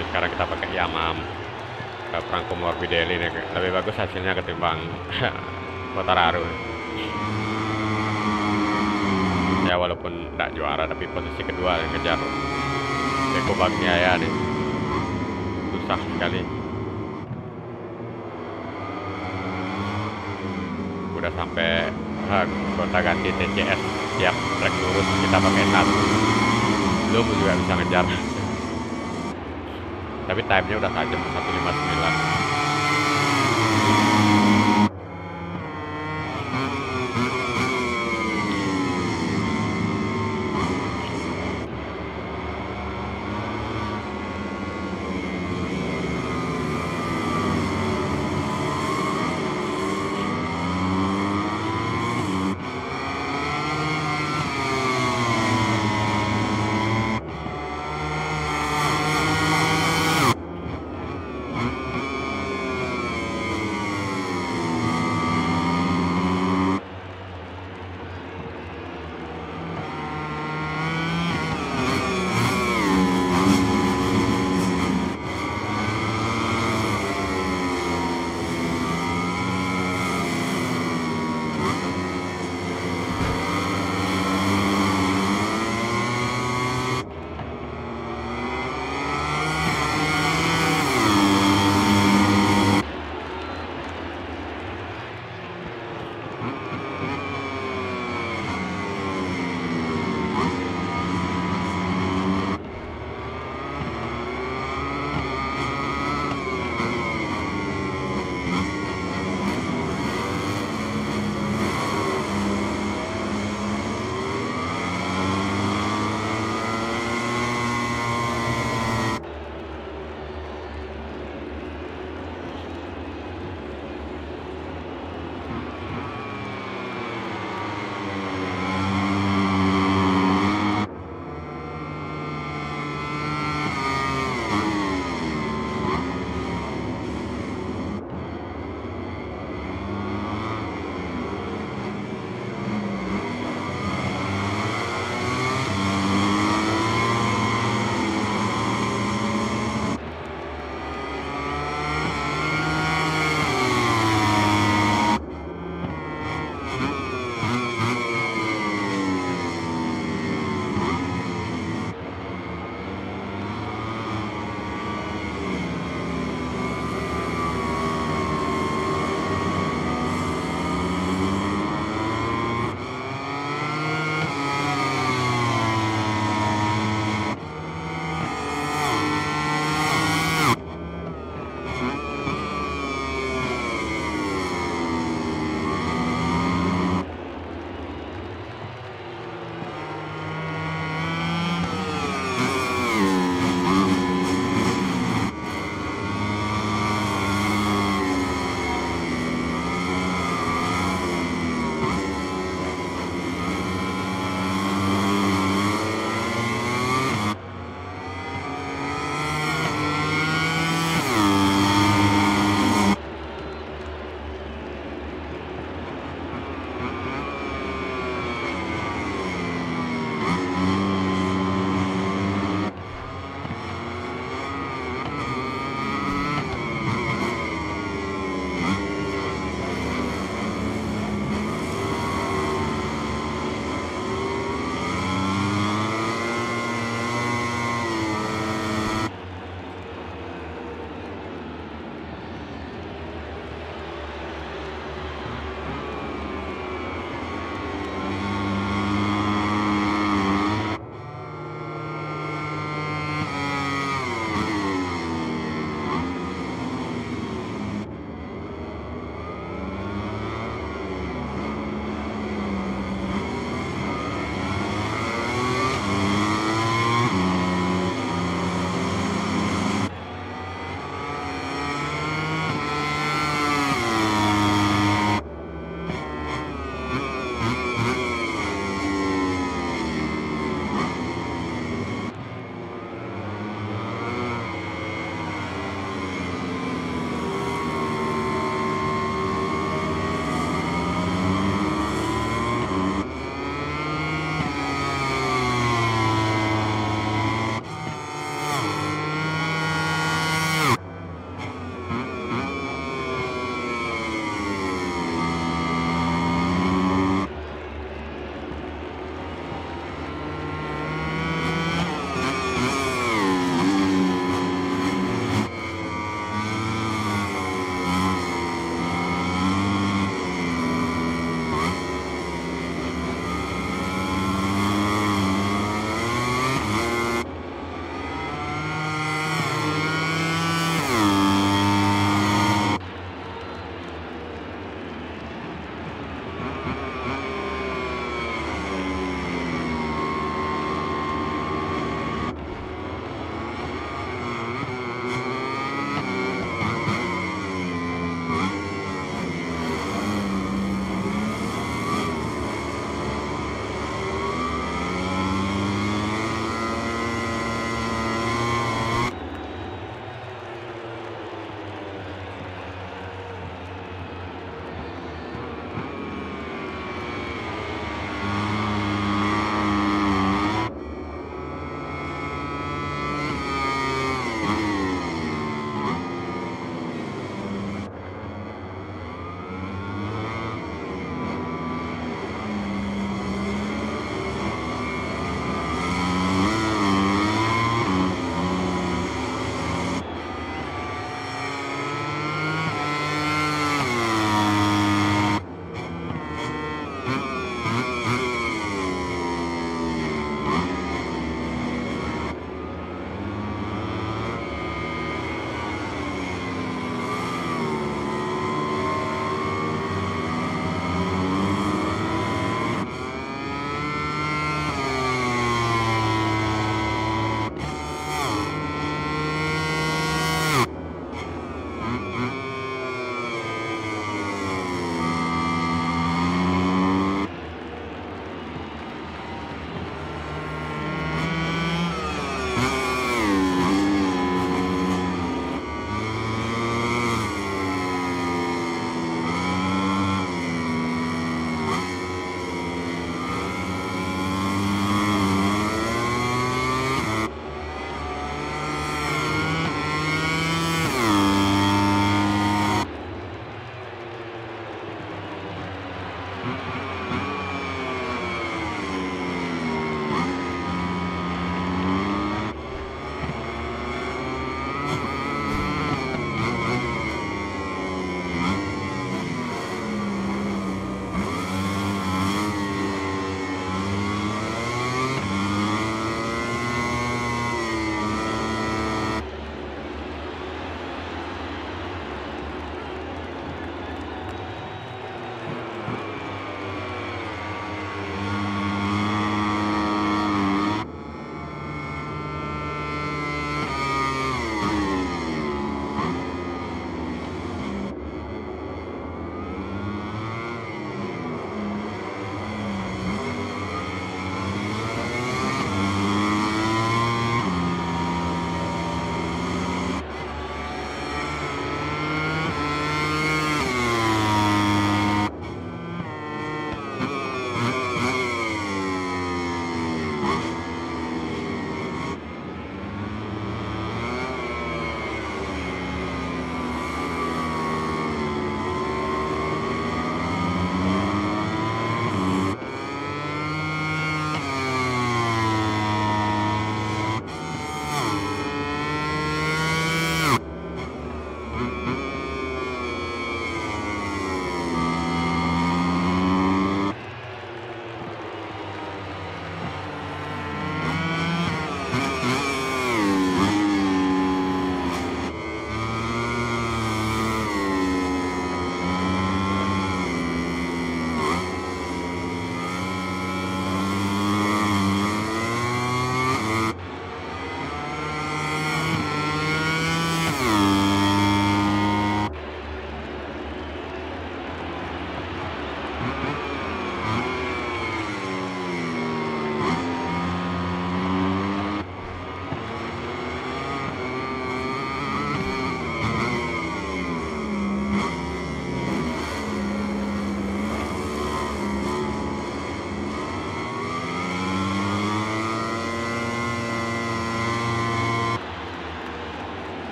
Oke, sekarang kita pakai Yamam ke Franco Morbidelli nih lebih bagus hasilnya ketimbang Kotararu ya walaupun tidak juara tapi posisi kedua yang kejar Deko Bagniaya nih. Susah sekali. Udah sampai uh, kota ganti TCS siap trek lurus kita pakai satu belum juga bisa ngejar tapi timenya udah tajam 159